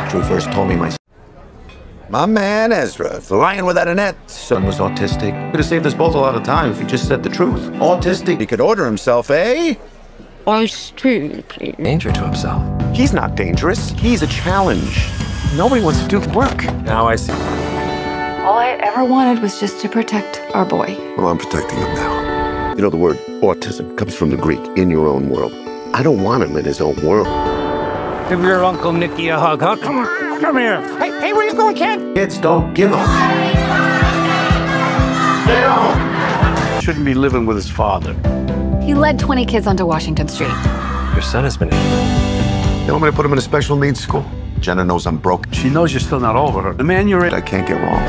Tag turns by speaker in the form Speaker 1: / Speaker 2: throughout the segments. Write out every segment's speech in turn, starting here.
Speaker 1: doctor who first told me my
Speaker 2: My man Ezra, flying without a net.
Speaker 1: son was autistic. Could have saved us both a lot of time if he just said the truth. Autistic.
Speaker 2: He could order himself, eh?
Speaker 3: Ice tea, please.
Speaker 4: Danger to himself.
Speaker 5: He's not dangerous. He's a challenge. Nobody wants to do the work.
Speaker 4: Now I see.
Speaker 6: All I ever wanted was just to protect our boy.
Speaker 7: Well, I'm protecting him now. You know, the word autism comes from the Greek, in your own world. I don't want him in his own world.
Speaker 8: Give your Uncle Nicky a hug, huh? Come on, come here. Hey, hey, where you going, Ken?
Speaker 1: Kids don't give a.
Speaker 8: Shouldn't be living with his father.
Speaker 6: He led 20 kids onto Washington Street.
Speaker 4: Your son has been.
Speaker 7: You want me to put him in a special needs school? Jenna knows I'm broke.
Speaker 8: She knows you're still not over her. The man you're in.
Speaker 7: I can't get wrong.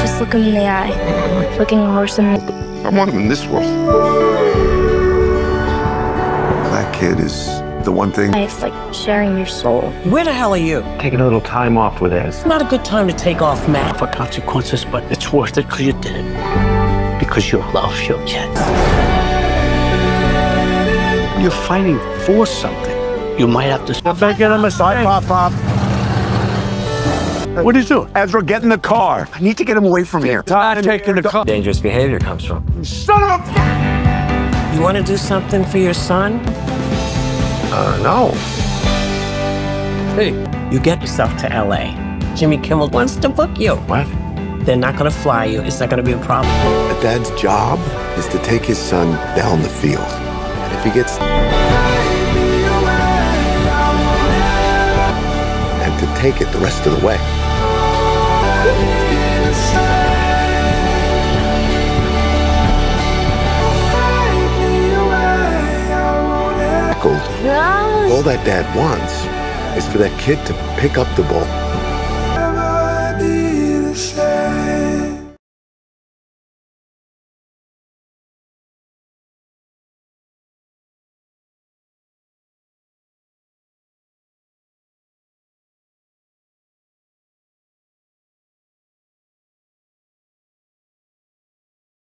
Speaker 3: Just look him in the eye. Looking a horse in the...
Speaker 7: I want him in this world. That kid is the one thing.
Speaker 3: It's like sharing your soul.
Speaker 9: Where the hell are you?
Speaker 8: Taking a little time off with Ez.
Speaker 9: It's not a good time to take off, Matt.
Speaker 8: For consequences, but it's worth it because you did it. Because you love your kids. You're fighting for something. You might have to. You're making a mistake, Pop Pop. What are you doing?
Speaker 5: Ezra, get in the car. I need to get him away from here.
Speaker 8: Todd taking the car.
Speaker 4: Dangerous behavior comes from.
Speaker 8: Son of a.
Speaker 9: You want to do something for your son?
Speaker 7: Uh, no.
Speaker 9: Hey, you get yourself to LA. Jimmy Kimmel wants to book you.
Speaker 8: What?
Speaker 9: They're not going to fly you. It's not going to be a problem.
Speaker 7: A dad's job is to take his son down the field. And if he gets. And to take it the rest of the way. All that dad wants is for that kid to pick up the ball